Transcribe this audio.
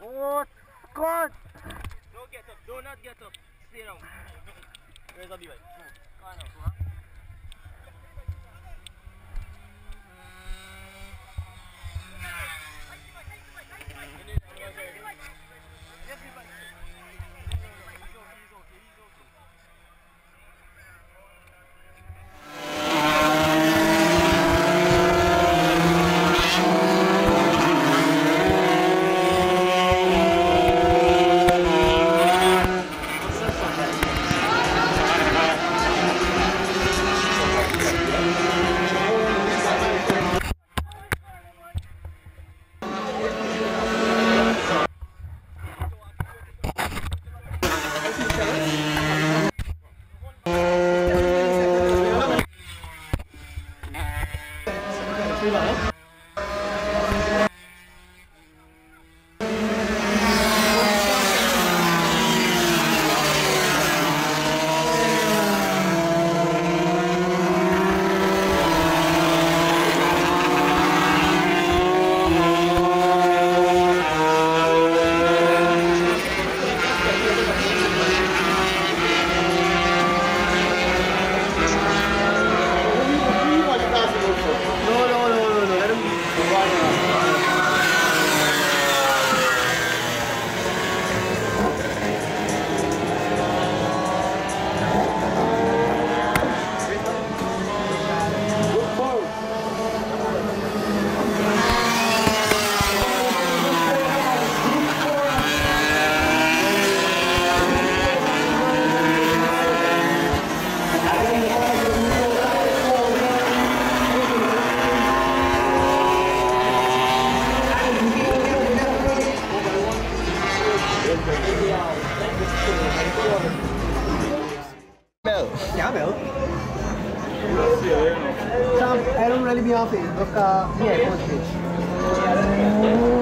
What? God! Don't get up. Do not get up. Stay down. Where's Abibai? Come on. Come on. Mel. Yeah, Mel. Sam, I don't really be happy. Look, uh, yeah, coach.